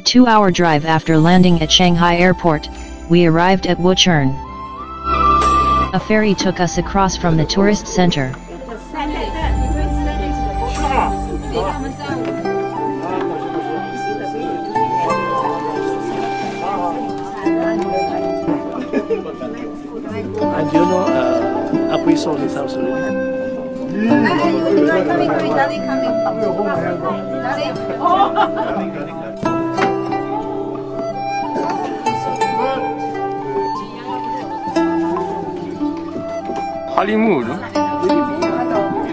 a two-hour drive after landing at Shanghai Airport, we arrived at Wuzhen. A ferry took us across from the tourist center. And you know, uh, Apu sold his house already. coming, coming, darling, coming.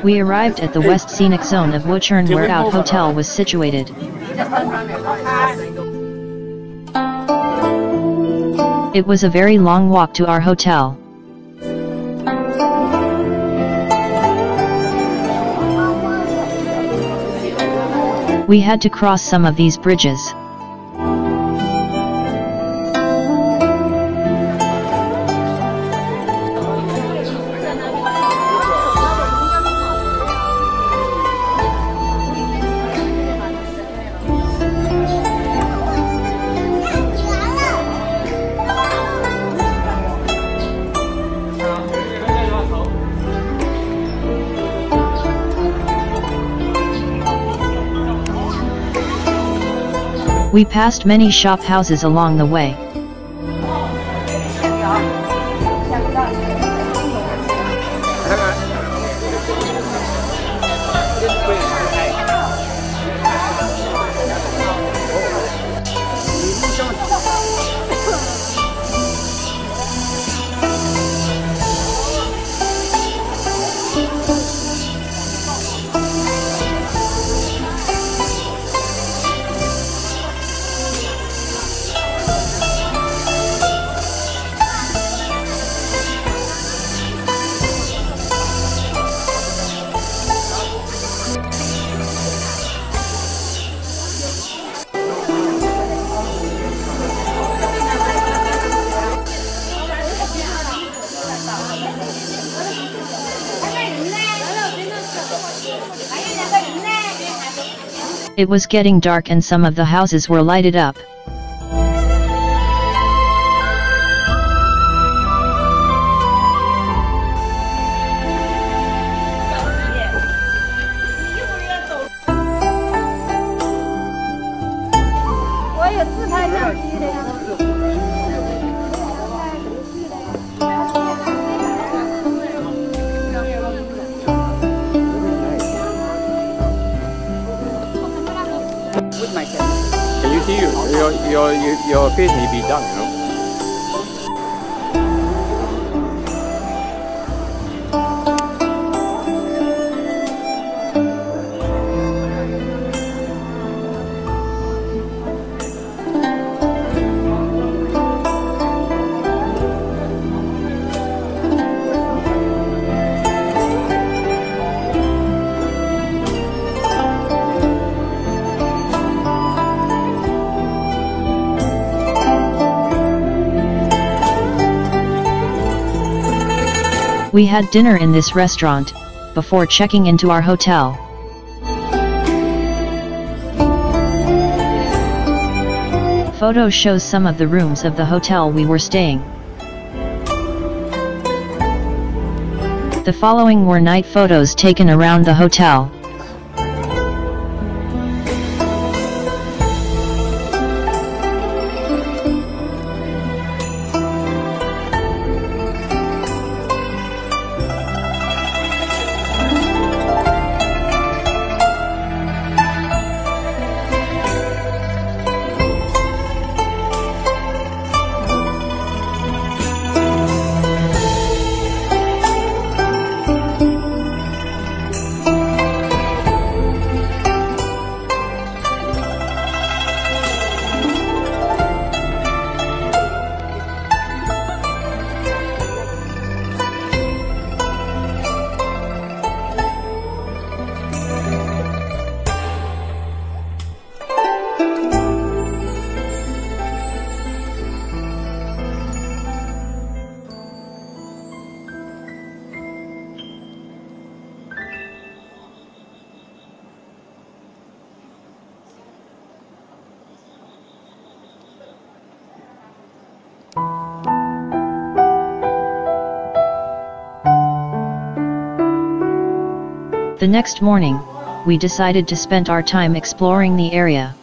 We arrived at the west scenic zone of Wuzhen where our hotel was situated. It was a very long walk to our hotel. We had to cross some of these bridges. We passed many shop houses along the way. It was getting dark and some of the houses were lighted up. Your your your face may be done, We had dinner in this restaurant, before checking into our hotel. Photo shows some of the rooms of the hotel we were staying. The following were night photos taken around the hotel. The next morning, we decided to spend our time exploring the area.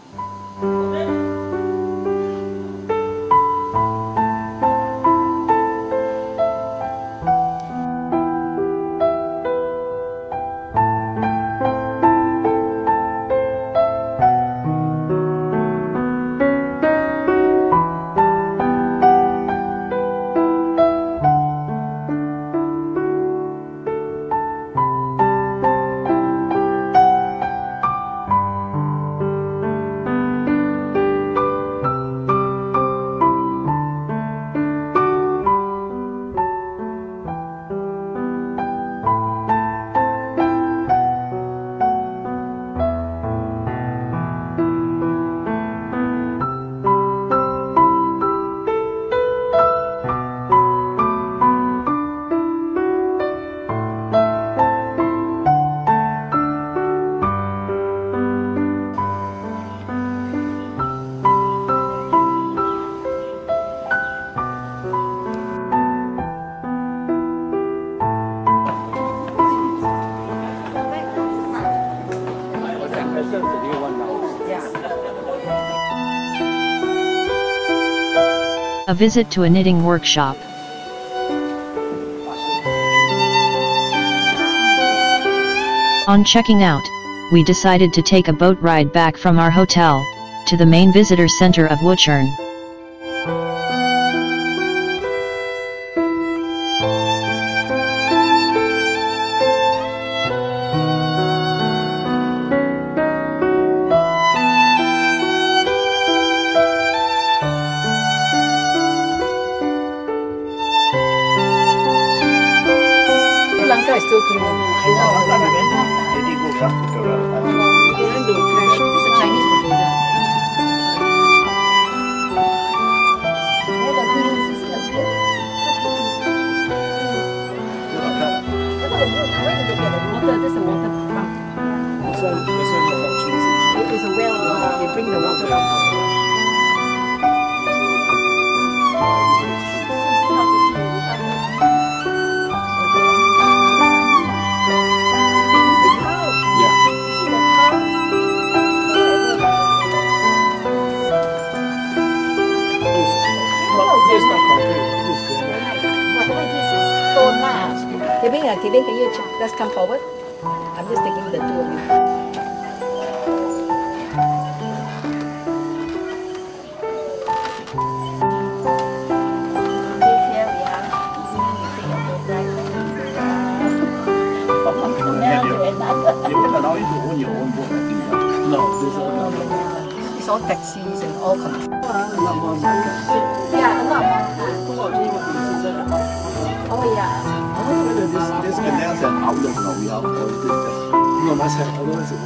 A visit to a knitting workshop. On checking out, we decided to take a boat ride back from our hotel, to the main visitor center of Wuzhen. Kevin, uh, can you check? Let's come forward. I'm just taking the two of you. You can allow you to own your own boat, I think. yeah. No, this is It's all taxis and all control. Yeah, a lot more. Oh, yeah. This, is. No, must have otherwise it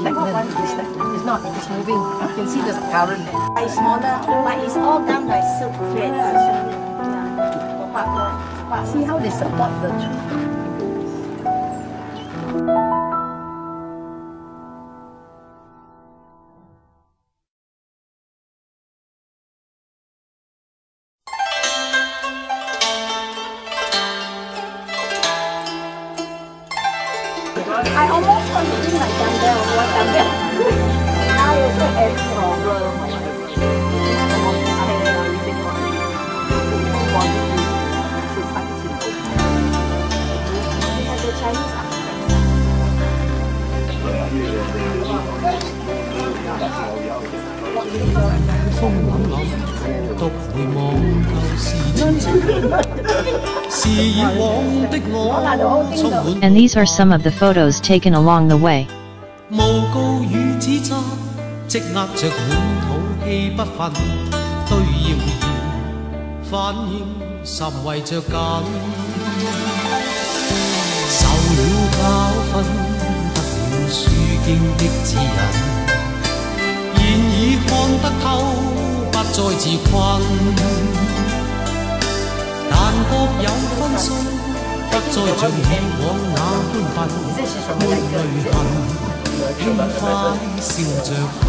Stagnant. It's not. It's moving. You can see a current. It's smaller, but it's all done by silk thread. See how they support the tree. And these are some of the photos taken along the way. 萬國有分數，不再像以往那般笨，沒淚痕，輕快笑着行。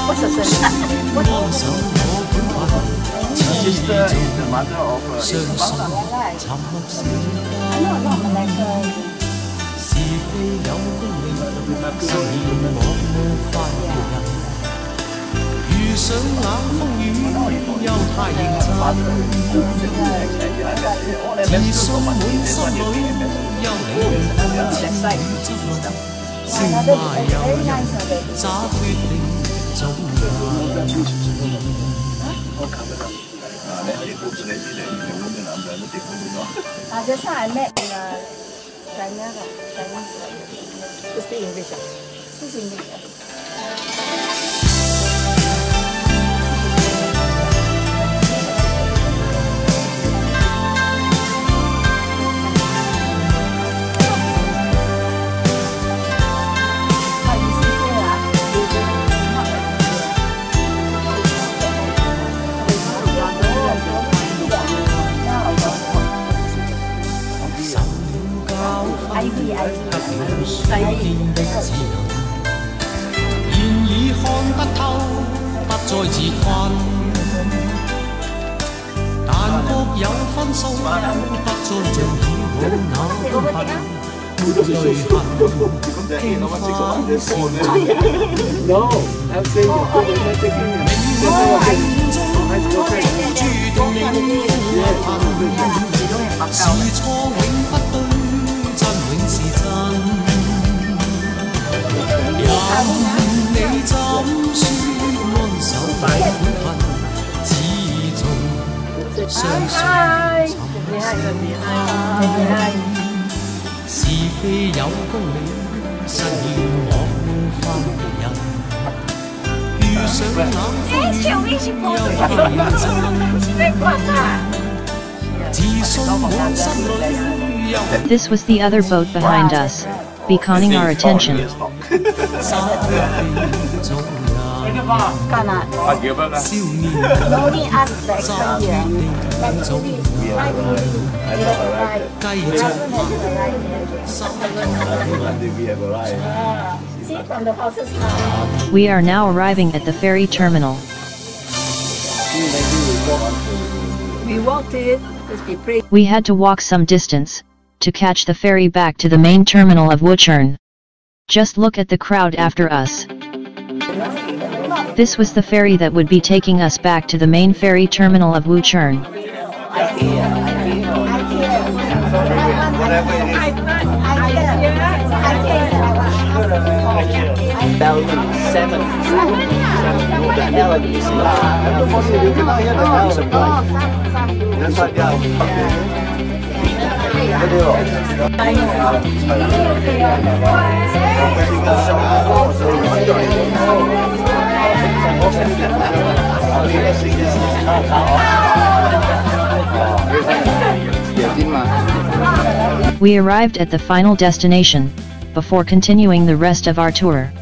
我十歲。始终相信，沉默是金是非有公名，虽言我无法饶人。遇上冷风雨，又太认真。自信满心里，又领悟到此与之论，情怀有人，咋决定总难。买衣服出来，那来，因为我们那边是。啊，这啥也买，呃，啥也买，啥也买，就是应，就是的。没泪痕，轻翻是 No, I'm saying you're good at taking it. 注定命负贫，是错永不对，真永是真。任你怎 是非有公理，实现我法人。遇上冷风雨，又太认真。自信满心里，又 This was the other boat behind us, beconning our attention. cannot. I give up. Right here. Right here. We are now arriving at the ferry terminal. We walked it. We had to walk some distance, to catch the ferry back to the main terminal of Wuzhen. Just look at the crowd after us. This was the ferry that would be taking us back to the main ferry terminal of Wuzhen. We arrived at the final destination, before continuing the rest of our tour.